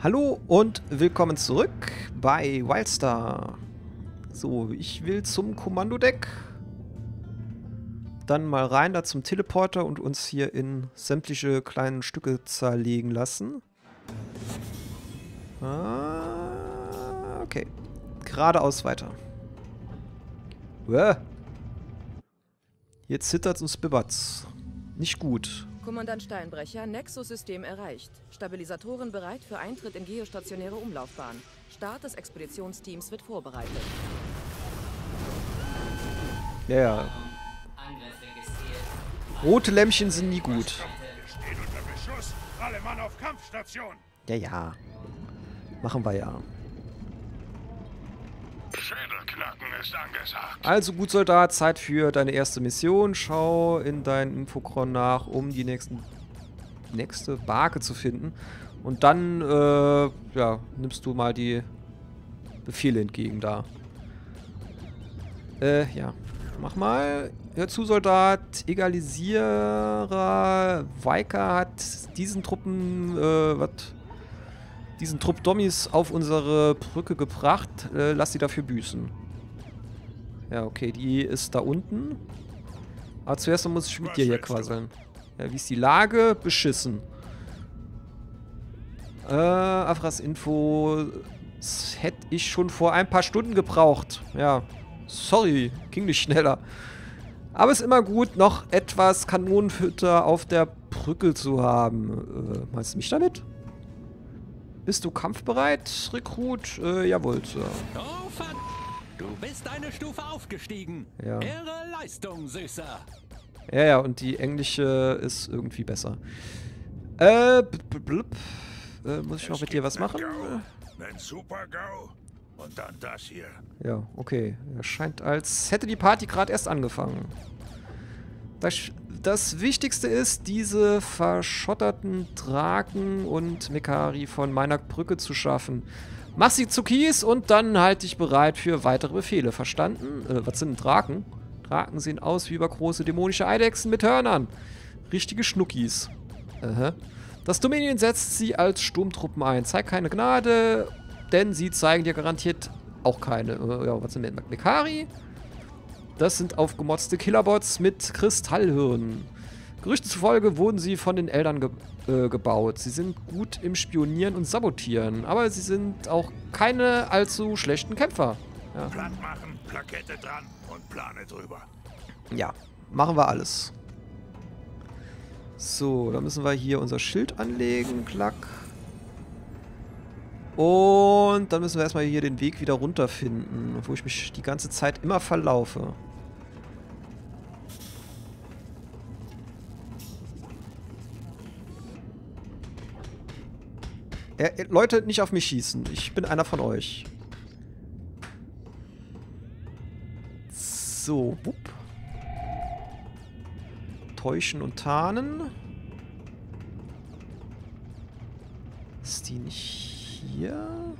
Hallo und willkommen zurück bei Wildstar. So, ich will zum Kommandodeck. Dann mal rein da zum Teleporter und uns hier in sämtliche kleinen Stücke zerlegen lassen. Ah, okay. Geradeaus weiter. Uäh. Jetzt zittert uns bibbert's. Nicht gut. Kommandant Steinbrecher, Nexus-System erreicht. Stabilisatoren bereit für Eintritt in geostationäre Umlaufbahn. Start des Expeditionsteams wird vorbereitet. Ja, ja. Rote Lämpchen sind nie gut. Steht unter Beschuss. Alle Mann auf Kampfstation. Ja, ja. Machen wir ja. Also gut Soldat, Zeit für deine erste Mission. Schau in deinen Infokron nach, um die nächsten, nächste Barke zu finden. Und dann, äh, ja, nimmst du mal die Befehle entgegen da. Äh, ja. Mach mal. Hör zu, Soldat. Egalisierer. Weika hat diesen Truppen, äh, was? Diesen Trupp Dommis auf unsere Brücke gebracht. Äh, lass sie dafür büßen. Ja, okay, die ist da unten. Aber zuerst muss ich mit dir hier quasseln. Ja, wie ist die Lage? Beschissen. Äh, Afras Info. Das hätte ich schon vor ein paar Stunden gebraucht. Ja, sorry, ging nicht schneller. Aber es ist immer gut, noch etwas Kanonenfütter auf der Brücke zu haben. Äh, meinst du mich damit? Bist du kampfbereit, Rekrut? Äh, jawohl, Sir. Oh, du bist eine Stufe aufgestiegen. Ja. Ehre Leistung, Süßer. Ja, ja, und die englische ist irgendwie besser. Äh, blub. Äh, muss ich noch mit dir was machen? Gau, nen Super-GAU und dann das hier. Ja, okay. Ja, scheint, als hätte die Party gerade erst angefangen. Das, das Wichtigste ist, diese verschotterten Draken und Mekari von meiner Brücke zu schaffen. Mach sie zu Kies und dann halte ich bereit für weitere Befehle. Verstanden? Äh, was sind denn Draken? Draken sehen aus wie übergroße dämonische Eidechsen mit Hörnern. Richtige Schnuckis. Aha. Das Dominion setzt sie als Sturmtruppen ein. Zeig keine Gnade, denn sie zeigen dir garantiert auch keine. Äh, ja, was sind denn Mekari? Das sind aufgemotzte Killerbots mit Kristallhirnen. Gerüchten zufolge wurden sie von den Eltern ge äh, gebaut. Sie sind gut im Spionieren und Sabotieren, aber sie sind auch keine allzu schlechten Kämpfer. Ja, Platt machen, Plakette dran und Plane drüber. ja machen wir alles. So, dann müssen wir hier unser Schild anlegen. Klack. Und dann müssen wir erstmal hier den Weg wieder runterfinden, wo ich mich die ganze Zeit immer verlaufe. Äh, äh, Leute, nicht auf mich schießen. Ich bin einer von euch. So, wupp. Täuschen und tarnen. Ist die nicht hier?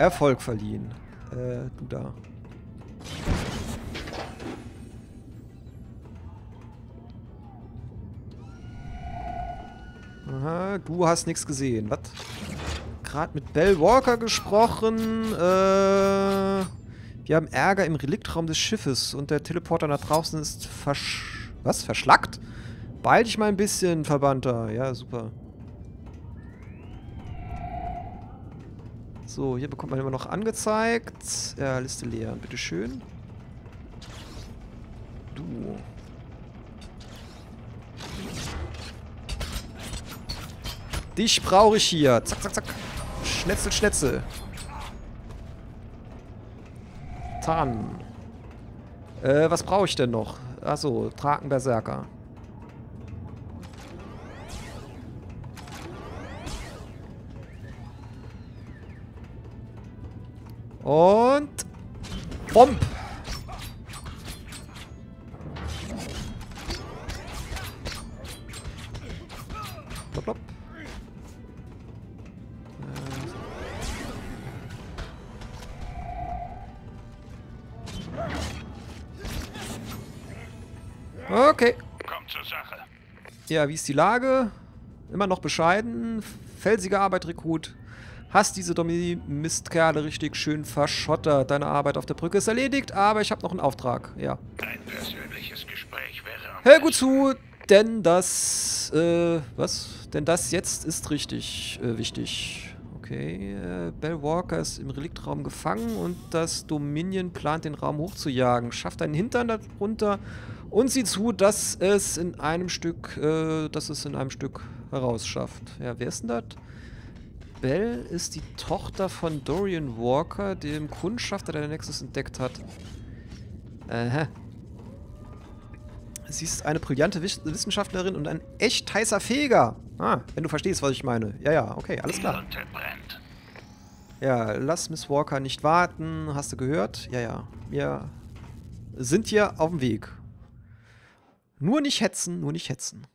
Erfolg verliehen. Äh, du da. Aha, du hast nichts gesehen. Was? Gerade mit Bell Walker gesprochen. Äh, wir haben Ärger im Reliktraum des Schiffes und der Teleporter nach draußen ist versch... Was? Verschlackt? Beeil dich mal ein bisschen, Verbannter. Ja, super. So, hier bekommt man immer noch angezeigt. Ja, Liste leer. Bitteschön. Du. Dich brauche ich hier. Zack, zack, zack. Schnetzel, Schnetzel. Tarn. Äh, was brauche ich denn noch? Achso, Drakenberserker. Und... Bomb! Okay. Kommt zur Sache. Ja, wie ist die Lage? Immer noch bescheiden. Felsige Arbeit, Rekrut. Hast diese Domi-Mistkerle richtig schön verschottert. Deine Arbeit auf der Brücke ist erledigt, aber ich habe noch einen Auftrag. Ja. Ein persönliches Gespräch wäre Hör gut zu, denn das, äh, was? Denn das jetzt ist richtig äh, wichtig. Okay, äh, Bell Walker ist im Reliktraum gefangen und das Dominion plant, den Raum hochzujagen. Schafft einen Hintern darunter und sieh zu, dass es in einem Stück, äh, dass es in einem Stück herausschafft. Ja, wer ist denn das? Bell ist die Tochter von Dorian Walker, dem Kundschafter, der den Nexus entdeckt hat. Aha. Sie ist eine brillante Wiss Wissenschaftlerin und ein echt heißer Feger. Ah, wenn du verstehst, was ich meine. Ja, ja, okay, alles klar. Ja, lass Miss Walker nicht warten. Hast du gehört? Ja, ja. Wir sind hier auf dem Weg. Nur nicht hetzen, nur nicht hetzen.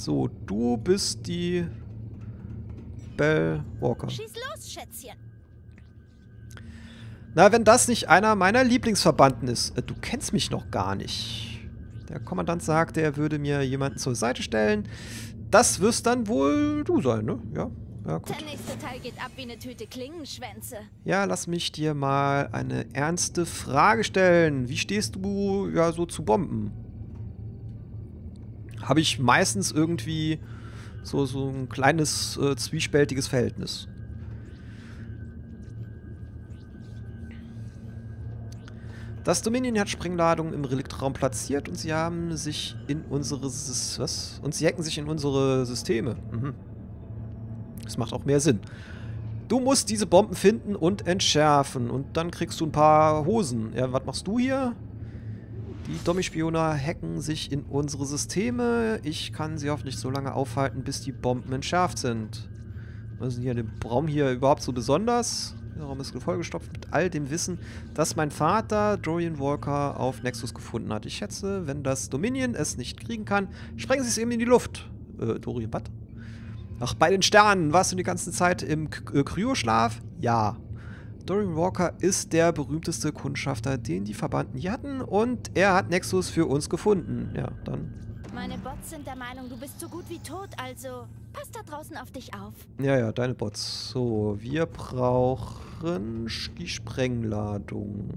So, du bist die Bell Walker. Schieß los, Schätzchen. Na, wenn das nicht einer meiner Lieblingsverbanden ist. Äh, du kennst mich noch gar nicht. Der Kommandant sagte, er würde mir jemanden zur Seite stellen. Das wirst dann wohl du sein, ne? Ja, ja, gut. Der nächste Teil geht ab wie eine Tüte Klingenschwänze. Ja, lass mich dir mal eine ernste Frage stellen. Wie stehst du ja so zu Bomben? Habe ich meistens irgendwie so, so ein kleines äh, zwiespältiges Verhältnis. Das Dominion hat Sprengladungen im Reliktraum platziert und sie haben sich in unsere was? Und sie hacken sich in unsere Systeme. Mhm. Das macht auch mehr Sinn. Du musst diese Bomben finden und entschärfen. Und dann kriegst du ein paar Hosen. Ja, was machst du hier? Die Dommi-Spioner hacken sich in unsere Systeme. Ich kann sie hoffentlich so lange aufhalten, bis die Bomben entschärft sind. Was ist denn hier der Raum hier überhaupt so besonders? Der Raum ist vollgestopft mit all dem Wissen, das mein Vater, Dorian Walker, auf Nexus gefunden hat. Ich schätze, wenn das Dominion es nicht kriegen kann, sprengen sie es eben in die Luft. Äh, Dorian, was? Ach, bei den Sternen. Warst du die ganze Zeit im K äh, Kryoschlaf? Ja. Dorian Walker ist der berühmteste Kundschafter, den die Verbanden hier hatten und er hat Nexus für uns gefunden. Ja, dann. Meine Bots sind der Meinung, du bist so gut wie tot, also pass da draußen auf dich auf. Ja, ja, deine Bots. So, wir brauchen die Sprengladung.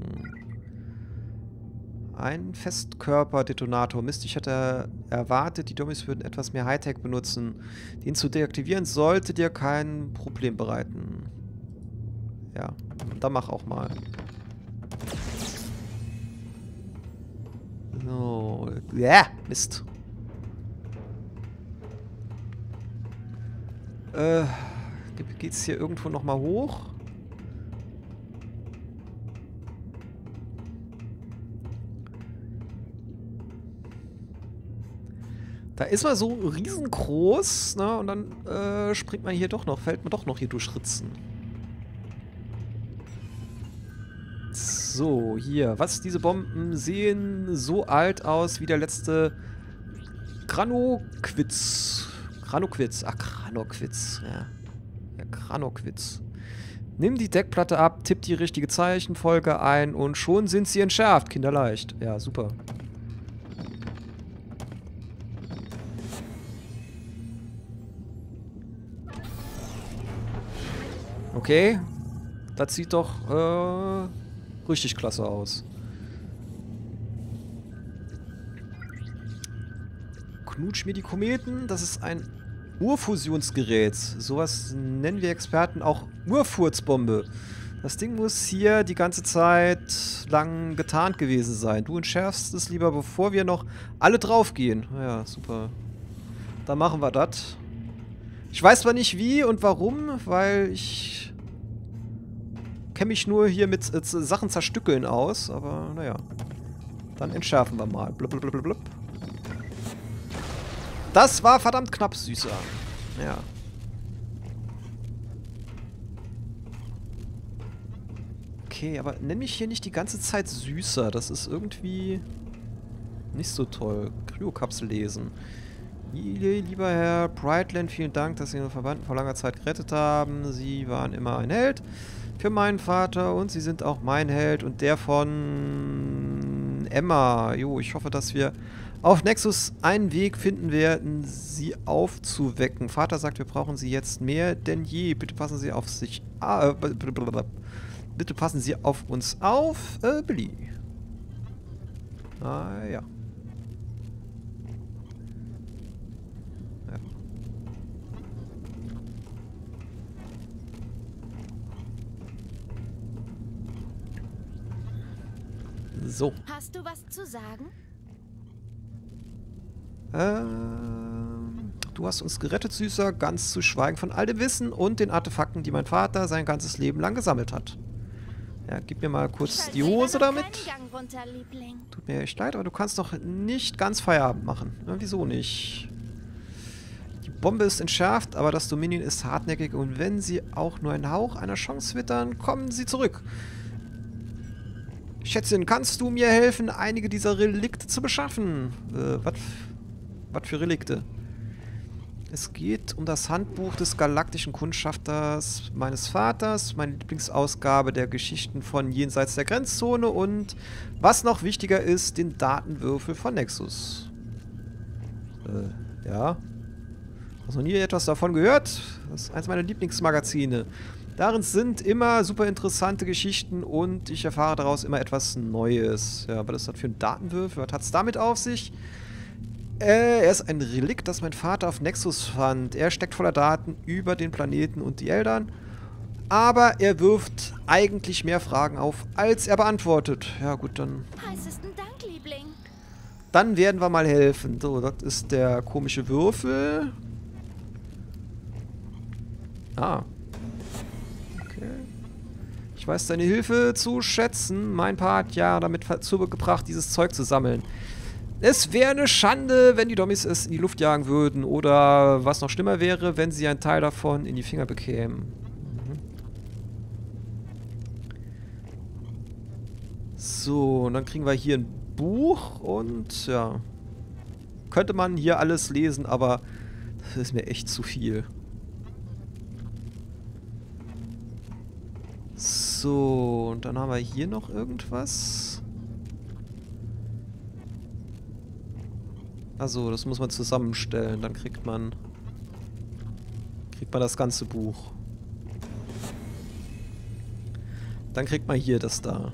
Ein Festkörperdetonator. Mist, ich hätte erwartet, die Dummies würden etwas mehr Hightech benutzen. Den zu deaktivieren sollte dir kein Problem bereiten. Ja, dann mach auch mal. So, ja, Mist. Äh, ge- geht's hier irgendwo nochmal hoch? Da ist man so riesengroß, ne? Und dann äh, springt man hier doch noch, fällt man doch noch hier durch Ritzen. So, hier. Was? Diese Bomben sehen so alt aus wie der letzte Granoquitz. Granoquitz. Ach, Granoquitz. Ja. ja Granoquitz. Nimm die Deckplatte ab, tipp die richtige Zeichenfolge ein und schon sind sie entschärft. Kinderleicht. Ja, super. Okay. Das sieht doch äh, richtig klasse aus. Knutsch mir die Kometen. Das ist ein Urfusionsgerät. Sowas nennen wir Experten auch Urfurzbombe. Das Ding muss hier die ganze Zeit lang getarnt gewesen sein. Du entschärfst es lieber, bevor wir noch alle draufgehen. Ja, super. Dann machen wir das. Ich weiß zwar nicht wie und warum, weil ich kenne mich nur hier mit äh, Sachen zerstückeln aus, aber naja. Dann entschärfen wir mal. Blub, blub, blub, blub. Das war verdammt knapp, Süßer. Ja. Okay, aber nenn mich hier nicht die ganze Zeit süßer. Das ist irgendwie nicht so toll. Kryokapsel lesen. Lieber Herr Brightland, vielen Dank, dass Sie Ihre Verwandten vor langer Zeit gerettet haben. Sie waren immer ein Held für meinen Vater und Sie sind auch mein Held und der von Emma. Jo, ich hoffe, dass wir auf Nexus einen Weg finden werden, sie aufzuwecken. Vater sagt, wir brauchen sie jetzt mehr denn je. Bitte passen Sie auf sich... Ah, äh, bitte passen Sie auf uns auf, äh, Billy. Ah, ja. So. Hast du was zu sagen? Ähm, du hast uns gerettet, Süßer, ganz zu schweigen von all dem Wissen und den Artefakten, die mein Vater sein ganzes Leben lang gesammelt hat. Ja, gib mir mal kurz die Hose damit. Runter, Tut mir echt leid, aber du kannst doch nicht ganz Feierabend machen. Ja, wieso nicht? Die Bombe ist entschärft, aber das Dominion ist hartnäckig und wenn sie auch nur einen Hauch einer Chance wittern, kommen sie zurück. Schätzchen, kannst du mir helfen, einige dieser Relikte zu beschaffen? Äh, was für Relikte? Es geht um das Handbuch des galaktischen Kundschafters meines Vaters, meine Lieblingsausgabe der Geschichten von jenseits der Grenzzone und, was noch wichtiger ist, den Datenwürfel von Nexus. Äh, ja. Hast noch nie etwas davon gehört? Das ist eins meiner Lieblingsmagazine. Darin sind immer super interessante Geschichten und ich erfahre daraus immer etwas Neues. Ja, was ist das für ein Datenwürfel? Was hat es damit auf sich? Äh, er ist ein Relikt, das mein Vater auf Nexus fand. Er steckt voller Daten über den Planeten und die Eltern. Aber er wirft eigentlich mehr Fragen auf, als er beantwortet. Ja gut, dann... Heißesten Dank, Liebling. Dann werden wir mal helfen. So, das ist der komische Würfel. Ah, ich weiß deine Hilfe zu schätzen. Mein Part, ja, damit zugebracht, dieses Zeug zu sammeln. Es wäre eine Schande, wenn die Dommis es in die Luft jagen würden. Oder was noch schlimmer wäre, wenn sie einen Teil davon in die Finger bekämen. Mhm. So, und dann kriegen wir hier ein Buch und ja. Könnte man hier alles lesen, aber das ist mir echt zu viel. So, und dann haben wir hier noch irgendwas. Also, das muss man zusammenstellen. Dann kriegt man kriegt man das ganze Buch. Dann kriegt man hier das da.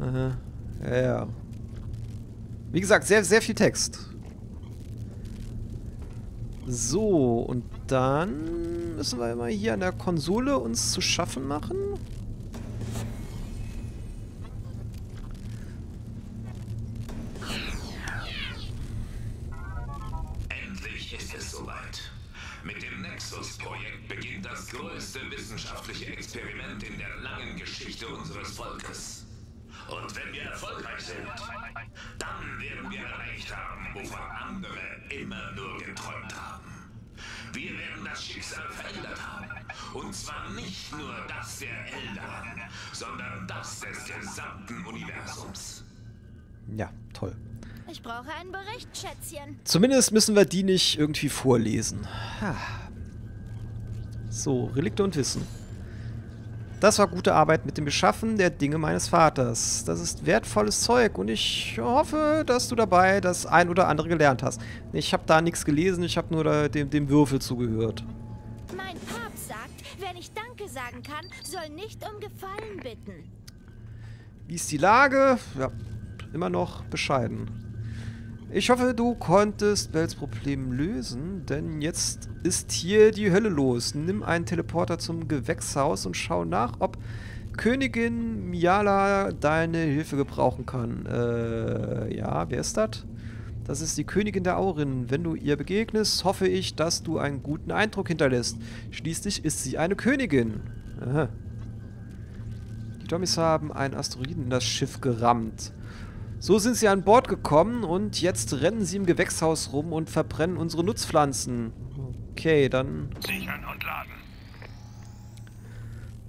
Aha. Ja, ja. Wie gesagt, sehr, sehr viel Text. So, und dann müssen wir mal hier an der Konsole uns zu schaffen machen. Endlich ist es soweit. Mit dem Nexus-Projekt beginnt das größte wissenschaftliche Experiment in der langen Geschichte unseres Volkes. Und wenn wir erfolgreich sind, dann werden wir erreicht haben, wovon andere immer nur geträumt haben. Wir werden das Schicksal verändert haben. Und zwar nicht nur das der Eltern, sondern das des gesamten Universums. Ja, toll. Ich brauche einen Bericht, Schätzchen. Zumindest müssen wir die nicht irgendwie vorlesen. So, Relikte und Wissen. Das war gute Arbeit mit dem Beschaffen der Dinge meines Vaters. Das ist wertvolles Zeug und ich hoffe, dass du dabei das ein oder andere gelernt hast. Ich habe da nichts gelesen, ich habe nur dem, dem Würfel zugehört. Mein Papst sagt, wer nicht Danke sagen kann, soll nicht um Gefallen bitten. Wie ist die Lage? Ja, immer noch bescheiden. Ich hoffe, du konntest Bells Problem lösen, denn jetzt ist hier die Hölle los. Nimm einen Teleporter zum Gewächshaus und schau nach, ob Königin Miala deine Hilfe gebrauchen kann. Äh, ja, wer ist das? Das ist die Königin der Aurin. Wenn du ihr begegnest, hoffe ich, dass du einen guten Eindruck hinterlässt. Schließlich ist sie eine Königin. Aha. Die Dommis haben einen Asteroiden in das Schiff gerammt. So sind sie an Bord gekommen und jetzt rennen sie im Gewächshaus rum und verbrennen unsere Nutzpflanzen. Okay, dann... Sichern und laden.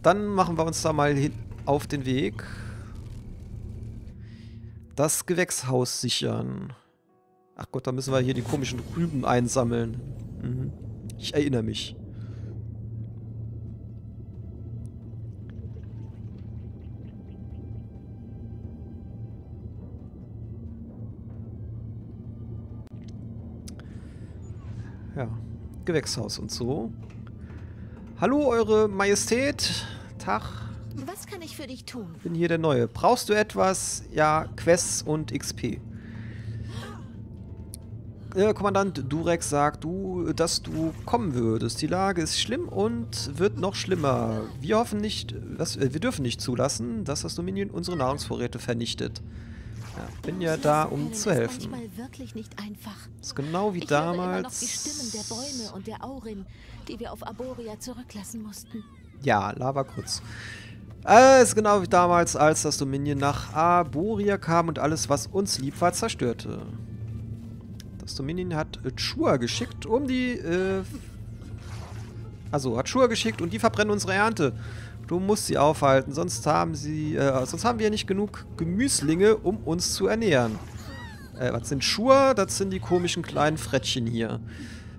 Dann machen wir uns da mal hin auf den Weg. Das Gewächshaus sichern. Ach Gott, da müssen wir hier die komischen Rüben einsammeln. Mhm. Ich erinnere mich. Ja, Gewächshaus und so. Hallo, Eure Majestät. Tag. Was kann ich für dich tun? Bin hier der Neue. Brauchst du etwas? Ja, Quests und XP. Äh, Kommandant Durex sagt du, dass du kommen würdest. Die Lage ist schlimm und wird noch schlimmer. Wir hoffen nicht, was, äh, wir dürfen nicht zulassen, dass das Dominion unsere Nahrungsvorräte vernichtet. Ja, bin ja da, um zu helfen. Ist genau wie ich damals. Aurin. Ja, Lava kurz. Äh, ist genau wie damals, als das Dominion nach Arboria kam und alles, was uns lieb war, zerstörte. Das Dominion hat Chua geschickt, um die, äh... Also, hat Chua geschickt und die verbrennen unsere Ernte. Du musst sie aufhalten, sonst haben sie, äh, sonst haben wir nicht genug Gemüslinge, um uns zu ernähren. Äh, was sind Schur? Das sind die komischen kleinen Frettchen hier.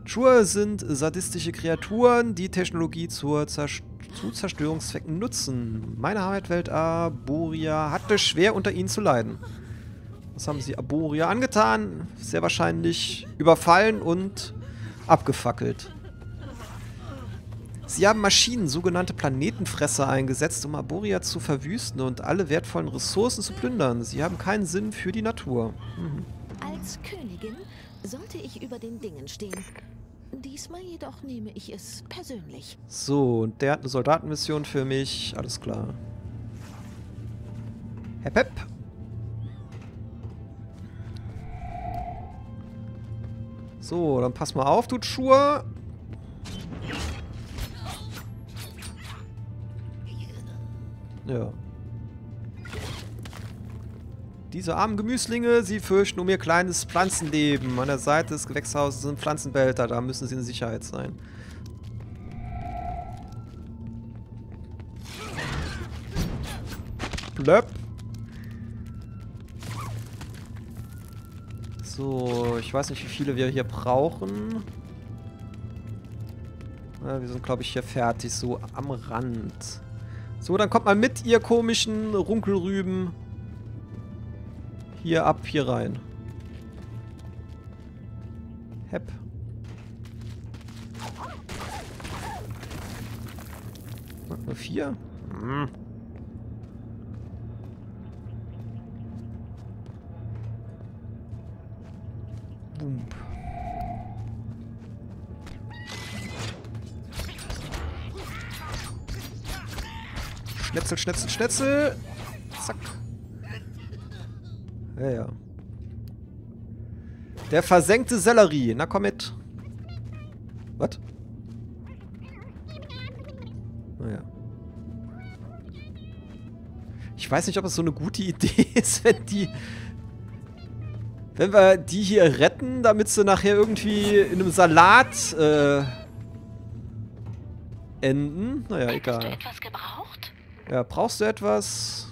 Schur sind sadistische Kreaturen, die Technologie zur Zerst zu Zerstörungszwecken nutzen. Meine Heimatwelt Arboria hatte schwer unter ihnen zu leiden. Was haben sie Arboria angetan? Sehr wahrscheinlich überfallen und abgefackelt. Sie haben Maschinen, sogenannte Planetenfresser, eingesetzt, um Arboria zu verwüsten und alle wertvollen Ressourcen zu plündern. Sie haben keinen Sinn für die Natur. Mhm. Als Königin sollte ich über den Dingen stehen. Diesmal jedoch nehme ich es persönlich. So, und der hat eine Soldatenmission für mich. Alles klar. Hep, hep. So, dann pass mal auf, du Schur. Ja. Diese armen Gemüslinge, sie fürchten um ihr kleines Pflanzenleben. An der Seite des Gewächshauses sind Pflanzenbehälter, da müssen sie in Sicherheit sein. Blöpp. So, ich weiß nicht, wie viele wir hier brauchen. Ja, wir sind, glaube ich, hier fertig, so am Rand. So, dann kommt mal mit, ihr komischen Runkelrüben. Hier ab, hier rein. Hepp. Nur vier? Hm. Bump. Schnetzel, Schnetzel, Schnetzel. Zack. Ja, ja. Der versenkte Sellerie. Na komm mit. Was? Naja. Ich weiß nicht, ob es so eine gute Idee ist, wenn die... Wenn wir die hier retten, damit sie nachher irgendwie in einem Salat äh, enden. Naja, Hättest du egal. etwas gebraucht? Ja, brauchst du etwas?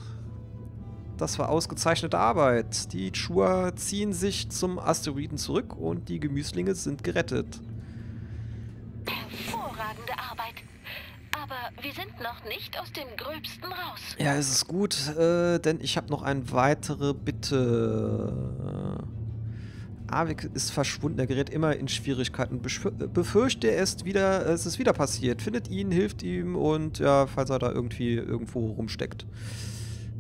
Das war ausgezeichnete Arbeit. Die Chua ziehen sich zum Asteroiden zurück und die Gemüslinge sind gerettet. Hervorragende Arbeit. Aber wir sind noch nicht aus dem Gröbsten raus. Ja, es ist gut, äh, denn ich habe noch eine weitere Bitte. Avik ist verschwunden, er gerät immer in Schwierigkeiten. Äh, Befürchte, ist wieder, es ist wieder passiert. Findet ihn, hilft ihm und ja, falls er da irgendwie irgendwo rumsteckt.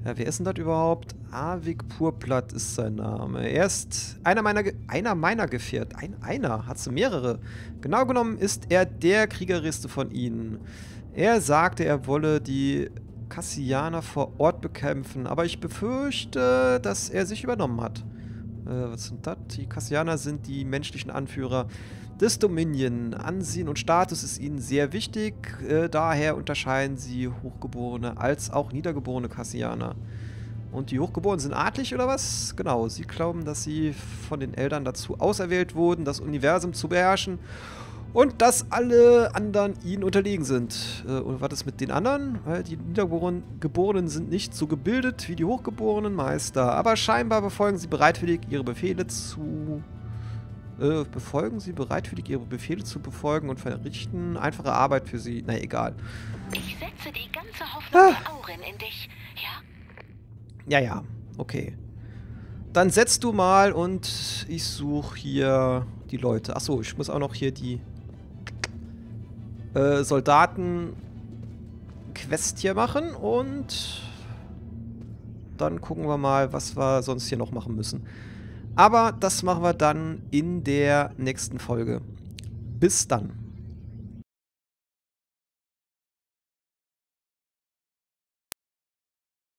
Ja, wer ist denn das überhaupt? Avik Purplatt ist sein Name. Er ist einer meiner, Ge einer meiner Gefährten. Ein, einer, hat sie mehrere. Genau genommen ist er der kriegerigste von ihnen. Er sagte, er wolle die Kassianer vor Ort bekämpfen, aber ich befürchte, dass er sich übernommen hat. Äh, was sind das? Die Kassianer sind die menschlichen Anführer des Dominion. Ansehen und Status ist ihnen sehr wichtig, äh, daher unterscheiden sie Hochgeborene als auch niedergeborene Kassianer. Und die Hochgeborenen sind adlig oder was? Genau, sie glauben, dass sie von den Eltern dazu auserwählt wurden, das Universum zu beherrschen Und dass alle anderen ihnen unterlegen sind. Äh, und was ist mit den anderen? Weil die Niedergeborenen sind nicht so gebildet wie die hochgeborenen Meister. Aber scheinbar befolgen sie bereitwillig ihre Befehle zu... Äh, befolgen sie bereitwillig ihre Befehle zu befolgen und verrichten einfache Arbeit für sie. Na egal. Ich setze die ganze Hoffnung ah. der Aurin in dich, ja? Ja, ja. Okay. Dann setzt du mal und ich suche hier die Leute. Achso, ich muss auch noch hier die äh, Soldaten-Quest hier machen und dann gucken wir mal, was wir sonst hier noch machen müssen. Aber das machen wir dann in der nächsten Folge. Bis dann.